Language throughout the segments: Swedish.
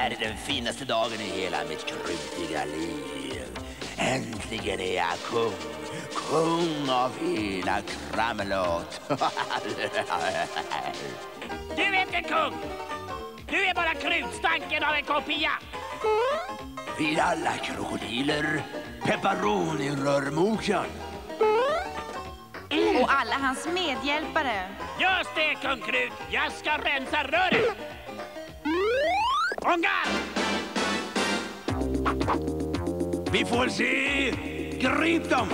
här är den finaste dagen i hela mitt krutiga liv. Äntligen är jag kung. Kung av hela Kramelot. Du är inte kung! Du är bara krutstanken av en kopia! Vid alla krokodiler, pepperoni-rörmokern. Och alla hans medhjälpare. Just det, kung Krut! Jag ska rensa röret! Ångar! Vi får se! Grip dem!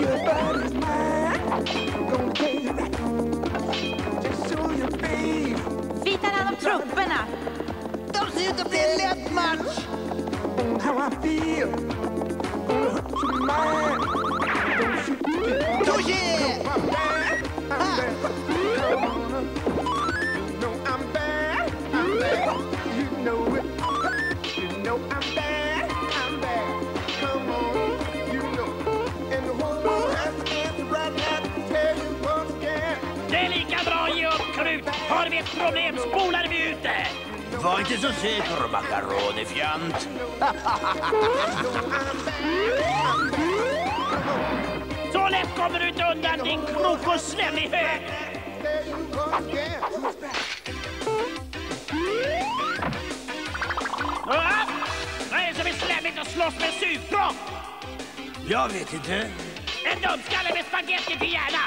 Your body's mine. Gonna pay you back. Just show your face. Vi tar hand om trupperna. De ser ut att bli en lätt match! On how I feel. Gonna Har vi ett problem spolar vi ut det! Var inte så säker, makaronifjant. Så lätt kommer du inte undan din krokoslemmig hög! Vad är det som är slemmigt att slåss med en sugpropp? Jag vet inte. En dumskalle med spagetti till hjärna!